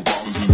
bottles in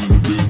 in the building.